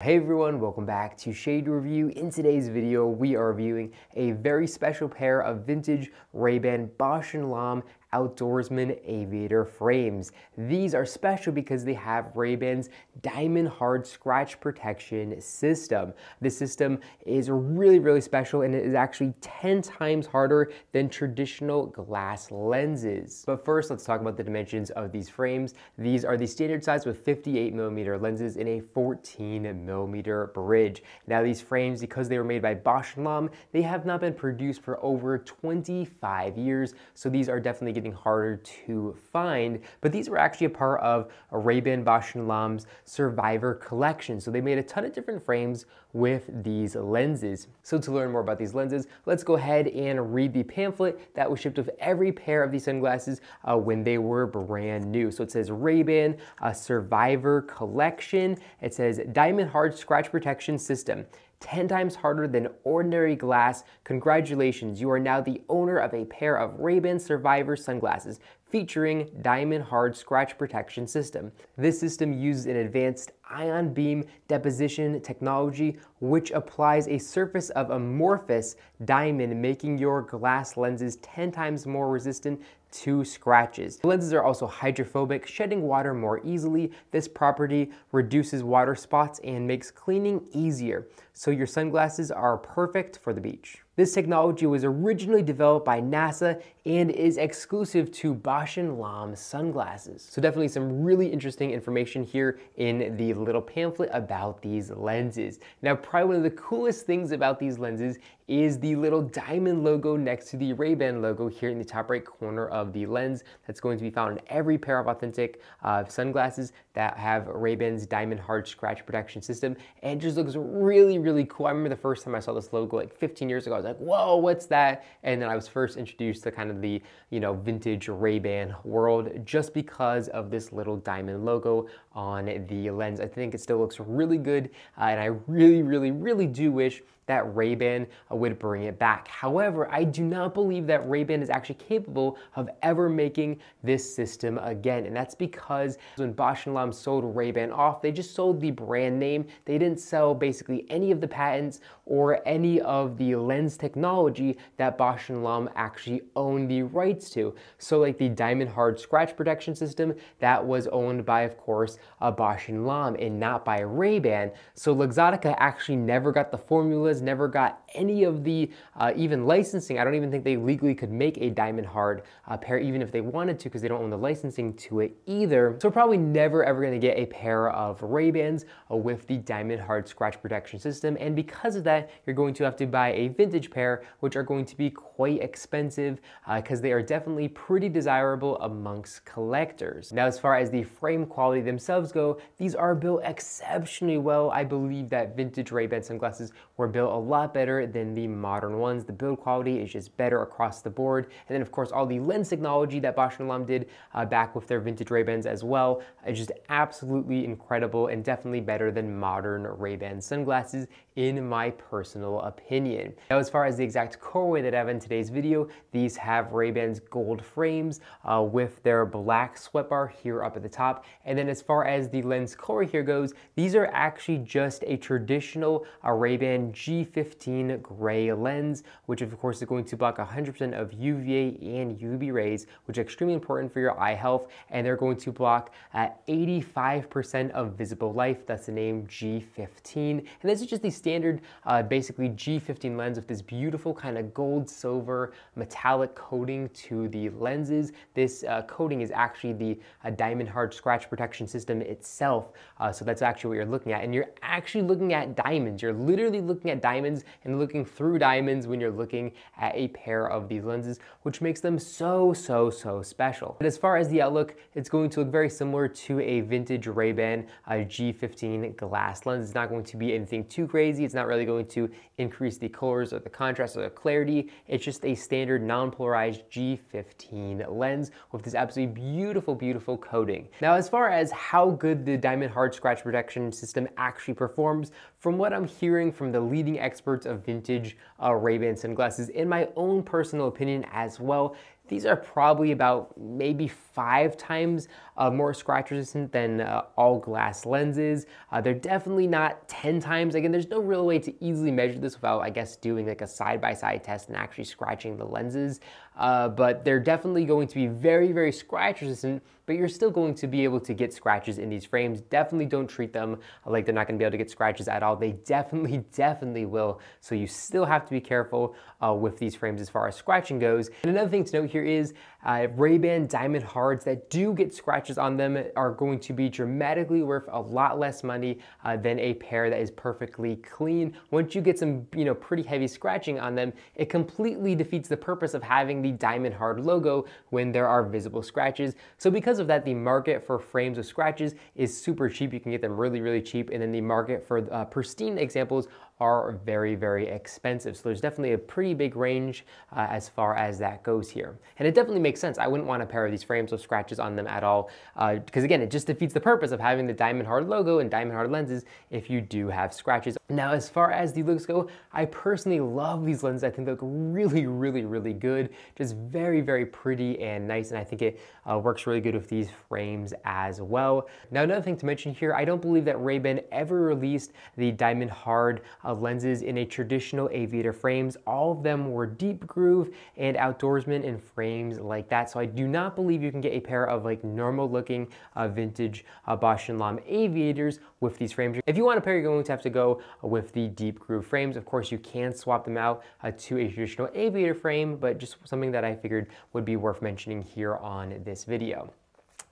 Hey everyone, welcome back to Shade Review. In today's video, we are reviewing a very special pair of vintage Ray-Ban Bausch & Lomb outdoorsman aviator frames. These are special because they have Ray-Ban's diamond hard scratch protection system. This system is really, really special and it is actually 10 times harder than traditional glass lenses. But first, let's talk about the dimensions of these frames. These are the standard size with 58 millimeter lenses in a 14 millimeter bridge. Now these frames, because they were made by Bausch & Lomb, they have not been produced for over 25 years. So these are definitely getting harder to find, but these were actually a part of Ray-Ban Bausch & Survivor collection. So they made a ton of different frames with these lenses. So to learn more about these lenses, let's go ahead and read the pamphlet that was shipped with every pair of these sunglasses uh, when they were brand new. So it says Ray-Ban Survivor collection. It says Diamond Hard Scratch Protection System. 10 times harder than ordinary glass. Congratulations, you are now the owner of a pair of Ray-Ban Survivor sunglasses featuring diamond hard scratch protection system. This system uses an advanced ion beam deposition technology which applies a surface of amorphous diamond making your glass lenses 10 times more resistant to scratches. The lenses are also hydrophobic, shedding water more easily. This property reduces water spots and makes cleaning easier, so your sunglasses are perfect for the beach. This technology was originally developed by NASA and is exclusive to Bausch & Lomb sunglasses. So definitely some really interesting information here in the little pamphlet about these lenses. Now probably one of the coolest things about these lenses is the little diamond logo next to the Ray-Ban logo here in the top right corner of the lens that's going to be found in every pair of authentic uh, sunglasses that have Ray-Ban's diamond hard scratch protection system and it just looks really really cool. I remember the first time I saw this logo like 15 years ago I was like, whoa, what's that? And then I was first introduced to kind of the, you know, vintage Ray-Ban world just because of this little diamond logo on the lens. I think it still looks really good uh, and I really, really, really do wish that Ray-Ban would bring it back. However, I do not believe that Ray-Ban is actually capable of ever making this system again. And that's because when Bausch & Lomb sold Ray-Ban off, they just sold the brand name. They didn't sell basically any of the patents or any of the lens technology that Bausch & Lomb actually owned the rights to. So like the Diamond Hard Scratch Protection System, that was owned by, of course, uh, Bausch & Lomb and not by Ray-Ban. So Luxottica actually never got the formulas never got any of the uh, even licensing. I don't even think they legally could make a diamond hard uh, pair even if they wanted to because they don't own the licensing to it either. So we're probably never ever gonna get a pair of Ray-Bans uh, with the diamond hard scratch protection system. And because of that, you're going to have to buy a vintage pair, which are going to be quite expensive because uh, they are definitely pretty desirable amongst collectors. Now, as far as the frame quality themselves go, these are built exceptionally well. I believe that vintage Ray-Ban sunglasses were built a lot better than the modern ones. The build quality is just better across the board. And then of course all the lens technology that Bausch & Lomb did uh, back with their vintage Ray-Bans as well is just absolutely incredible and definitely better than modern Ray-Ban sunglasses in my personal opinion. Now as far as the exact colorway that I have in today's video, these have Ray-Ban's gold frames uh, with their black sweat bar here up at the top. And then as far as the lens color here goes, these are actually just a traditional uh, Ray-Ban G G15 gray lens, which of course is going to block 100% of UVA and UV rays, which are extremely important for your eye health. And they're going to block 85% of visible light. That's the name G15. And this is just the standard, uh, basically G15 lens with this beautiful kind of gold silver metallic coating to the lenses. This uh, coating is actually the uh, diamond hard scratch protection system itself. Uh, so that's actually what you're looking at. And you're actually looking at diamonds. You're literally looking at diamonds and looking through diamonds when you're looking at a pair of these lenses, which makes them so, so, so special. But as far as the outlook, it's going to look very similar to a vintage Ray-Ban uh, G15 glass lens. It's not going to be anything too It's not really going to increase the colors or the contrast or the clarity. It's just a standard non-polarized G15 lens with this absolutely beautiful, beautiful coating. Now, as far as how good the Diamond Hard Scratch Protection system actually performs, from what I'm hearing from the leading experts of vintage uh, Ray-Ban sunglasses, in my own personal opinion as well, these are probably about maybe five times uh, more scratch resistant than uh, all glass lenses. Uh, they're definitely not 10 times. Again, there's no real way to easily measure this without, I guess, doing like a side-by-side -side test and actually scratching the lenses. Uh, but they're definitely going to be very, very scratch resistant, but you're still going to be able to get scratches in these frames. Definitely don't treat them like they're not gonna be able to get scratches at all. They definitely, definitely will. So you still have to be careful uh, with these frames as far as scratching goes. And another thing to note here is uh, Ray-Ban Diamond Hards that do get scratches on them are going to be dramatically worth a lot less money uh, than a pair that is perfectly clean. Once you get some, you know, pretty heavy scratching on them, it completely defeats the purpose of having the the Diamond Hard logo when there are visible scratches. So because of that, the market for frames with scratches is super cheap. You can get them really, really cheap. And then the market for uh, pristine examples are very, very expensive. So there's definitely a pretty big range uh, as far as that goes here. And it definitely makes sense. I wouldn't want a pair of these frames with scratches on them at all because uh, again, it just defeats the purpose of having the Diamond Hard logo and Diamond Hard lenses if you do have scratches. Now, as far as the looks go, I personally love these lenses. I think they look really, really, really good. Just very, very pretty and nice. And I think it uh, works really good with these frames as well. Now, another thing to mention here, I don't believe that Ray-Ban ever released the Diamond Hard of lenses in a traditional aviator frames. All of them were deep groove and outdoorsman in frames like that. So I do not believe you can get a pair of like normal looking uh, vintage uh, Bausch & Lomb aviators with these frames. If you want a pair, you're going to have to go with the deep groove frames. Of course, you can swap them out uh, to a traditional aviator frame, but just something that I figured would be worth mentioning here on this video.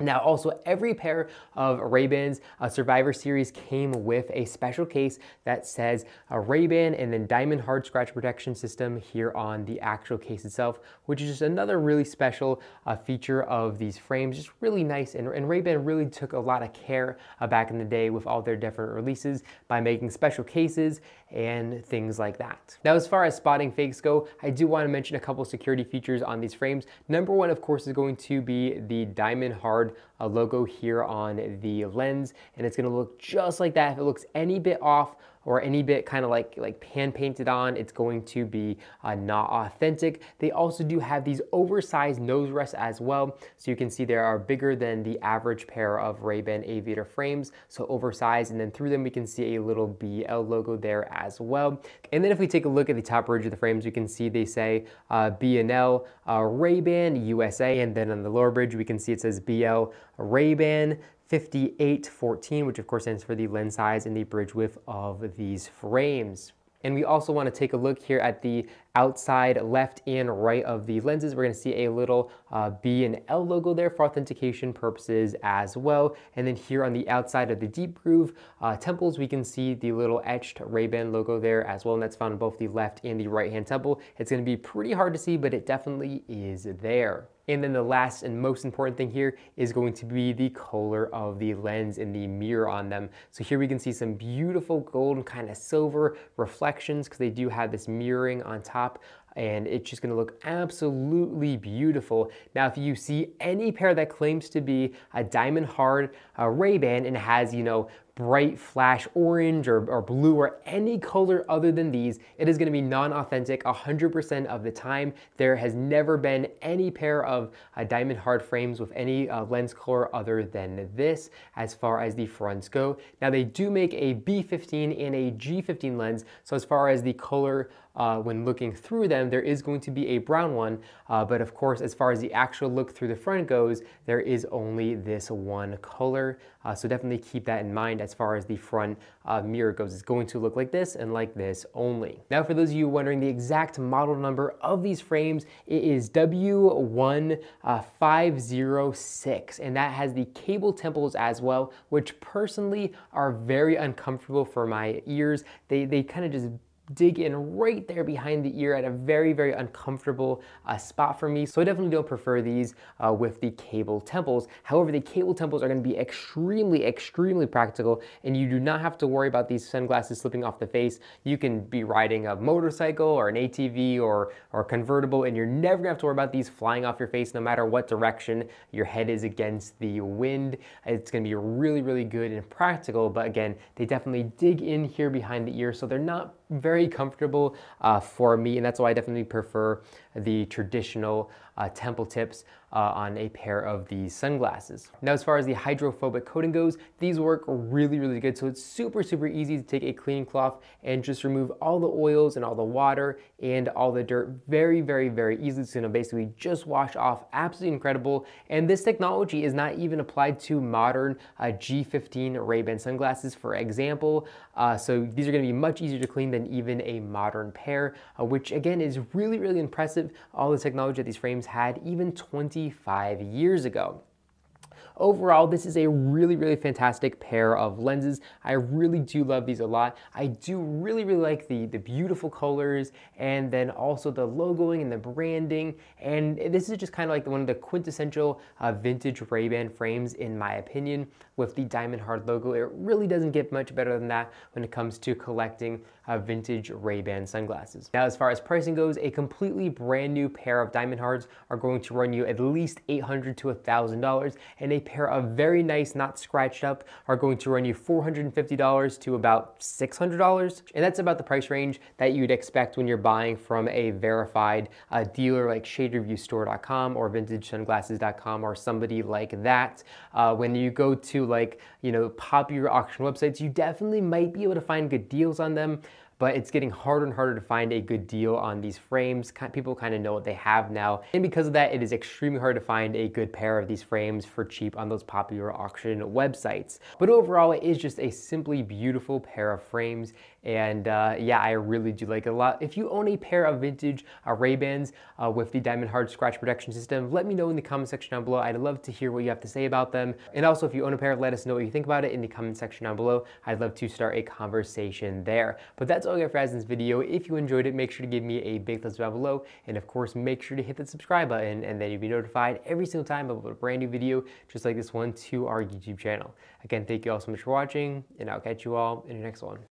Now, also, every pair of Ray-Bans uh, Survivor Series came with a special case that says a Ray-Ban and then Diamond Hard Scratch Protection System here on the actual case itself, which is just another really special uh, feature of these frames. Just really nice, and, and Ray-Ban really took a lot of care uh, back in the day with all their different releases by making special cases and things like that. Now, as far as spotting fakes go, I do want to mention a couple security features on these frames. Number one, of course, is going to be the Diamond Hard uh, logo here on the lens, and it's going to look just like that. If it looks any bit off, or any bit kind of like, like pan painted on, it's going to be uh, not authentic. They also do have these oversized nose rests as well. So you can see they are bigger than the average pair of Ray-Ban Aviator frames, so oversized. And then through them, we can see a little BL logo there as well. And then if we take a look at the top ridge of the frames, we can see they say uh, B&L uh, Ray-Ban USA. And then on the lower bridge, we can see it says BL Ray-Ban 5814, which of course stands for the lens size and the bridge width of these frames. And we also want to take a look here at the outside left and right of the lenses. We're going to see a little uh, B and L logo there for authentication purposes as well. And then here on the outside of the Deep Groove uh, temples, we can see the little etched Ray-Ban logo there as well. And that's found on both the left and the right hand temple. It's going to be pretty hard to see, but it definitely is there. And then the last and most important thing here is going to be the color of the lens and the mirror on them. So here we can see some beautiful gold and kind of silver reflections because they do have this mirroring on top top and it's just gonna look absolutely beautiful. Now, if you see any pair that claims to be a diamond hard uh, Ray-Ban and has, you know, bright flash orange or, or, blue or any color other than these, it is gonna be non-authentic 100% of the time. There has never been any pair of uh, diamond hard frames with any uh, lens color other than this as far as the fronts go. Now they do make a B15 and a G15 lens, so as far as the color uh, when looking through them, there is going to be a brown one, uh, but of course, as far as the actual look through the front goes, there is only this one color. Uh, so definitely keep that in mind as far as the front uh, mirror goes. It's going to look like this and like this only. Now, for those of you wondering the exact model number of these frames, it is W1506, and that has the cable temples as well, which personally are very uncomfortable for my ears. They, they kind of just dig in right there behind the ear at a very, very uncomfortable uh, spot for me. So I definitely don't prefer these uh, with the cable temples. However, the cable temples are gonna be extremely, extremely practical and you do not have to worry about these sunglasses slipping off the face. You can be riding a motorcycle or an ATV or, or convertible and you're never gonna have to worry about these flying off your face no matter what direction your head is against the wind. It's gonna be really, really good and practical, but again, they definitely dig in here behind the ear so they're not very comfortable uh, for me, and that's why I definitely prefer the traditional uh, temple tips uh, on a pair of these sunglasses. Now, as far as the hydrophobic coating goes, these work really, really good. So it's super, super easy to take a cleaning cloth and just remove all the oils and all the water and all the dirt very, very, very easily. It's gonna basically just wash off. Absolutely incredible. And this technology is not even applied to modern uh, G15 Ray-Ban sunglasses, for example. Uh, so these are gonna be much easier to clean than even a modern pair, uh, which again is really, really impressive. All the technology that these frames had even 25 years ago. Overall, this is a really, really fantastic pair of lenses. I really do love these a lot. I do really, really like the, the beautiful colors and then also the logoing and the branding. And this is just kind of like one of the quintessential uh, vintage Ray-Ban frames in my opinion with the diamond hard logo. It really doesn't get much better than that when it comes to collecting uh, vintage Ray-Ban sunglasses. Now, as far as pricing goes, a completely brand new pair of diamond hards are going to run you at least 800 to $1,000 and a pair of very nice, not scratched up, are going to run you $450 to about $600. And that's about the price range that you'd expect when you're buying from a verified uh, dealer like shadereviewstore.com or vintagesunglasses.com or somebody like that. Uh, when you go to like, you know, popular auction websites, you definitely might be able to find good deals on them but it's getting harder and harder to find a good deal on these frames. People kind of know what they have now. And because of that, it is extremely hard to find a good pair of these frames for cheap on those popular auction websites. But overall, it is just a simply beautiful pair of frames. And uh, yeah, I really do like it a lot. If you own a pair of vintage uh, Ray-Bans uh, with the Diamond Hard Scratch Protection System, let me know in the comment section down below. I'd love to hear what you have to say about them. And also, if you own a pair, let us know what you think about it in the comment section down below. I'd love to start a conversation there. But that's all I got for guys in this video. If you enjoyed it, make sure to give me a big thumbs up below. And of course, make sure to hit the subscribe button and then you'll be notified every single time I upload a brand new video just like this one to our YouTube channel. Again, thank you all so much for watching and I'll catch you all in the next one.